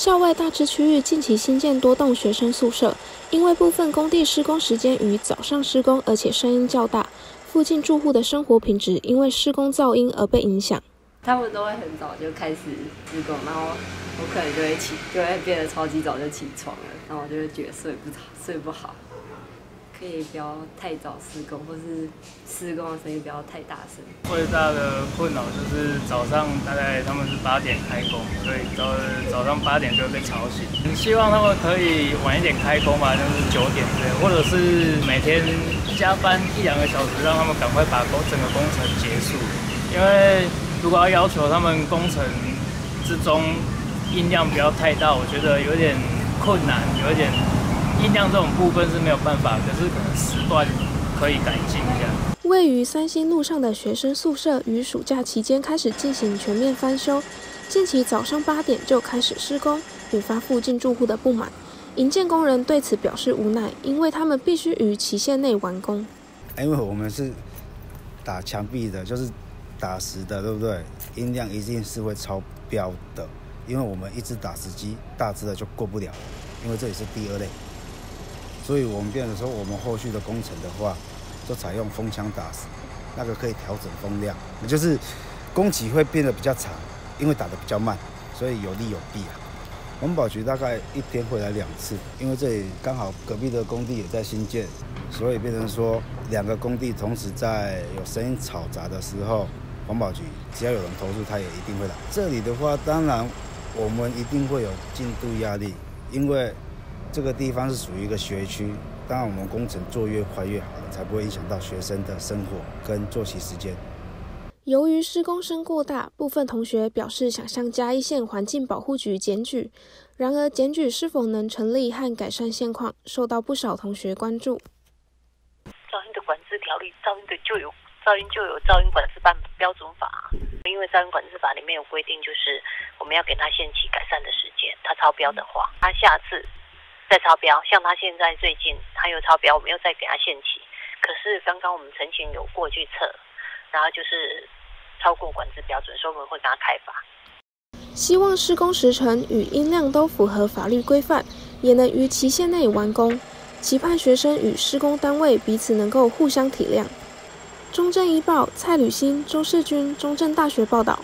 校外大致区域近期新建多栋学生宿舍，因为部分工地施工时间于早上施工，而且声音较大，附近住户的生活品质因为施工噪音而被影响。他们都会很早就开始施工，然后我可能就会起，就会变得超级早就起床了，然后我就会觉得睡不着，睡不好。可以不要太早施工，或是施工的声音不要太大声。最大的困扰就是早上大概他们是八点开工，所以早早上八点就会被吵醒。希望他们可以晚一点开工吧，就是九点之类，或者是每天加班一两个小时，让他们赶快把工整个工程结束。因为如果要要求他们工程之中音量不要太大，我觉得有点困难，有点。音量这种部分是没有办法，可是可能时段可以改进一下。位于三星路上的学生宿舍于暑假期间开始进行全面翻修，近期早上八点就开始施工，引发附近住户的不满。营建工人对此表示无奈，因为他们必须于期限内完工。因为我们是打墙壁的，就是打实的，对不对？音量一定是会超标的，因为我们一直打实机，大致的就过不了，因为这里是第二类。所以我们变的时候，我们后续的工程的话，就采用风枪打死，那个可以调整风量，就是工期会变得比较长，因为打的比较慢，所以有利有弊啊。环保局大概一天会来两次，因为这里刚好隔壁的工地也在新建，所以变成说两个工地同时在有声音吵杂的时候，环保局只要有人投诉，他也一定会来。这里的话，当然我们一定会有进度压力，因为。这个地方是属于一个学区，当然我们工程做越快越好，才不会影响到学生的生活跟作息时间。由于施工声过大，部分同学表示想向嘉义县环境保护局检举。然而，检举是否能成立和改善现况，受到不少同学关注。噪音的管制条例，噪音的就有噪音就有噪音管制办标准法，因为噪音管制法里面有规定，就是我们要给他限期改善的时间，他超标的话，他下次。再超标，像他现在最近他又超标，我们又再给他限期。可是刚刚我们陈情有过去测，然后就是超过管制标准，所以我们会给他开罚。希望施工时程与音量都符合法律规范，也能于期限内完工。期盼学生与施工单位彼此能够互相体谅。中正一报蔡履新、周世军，中正大学报道。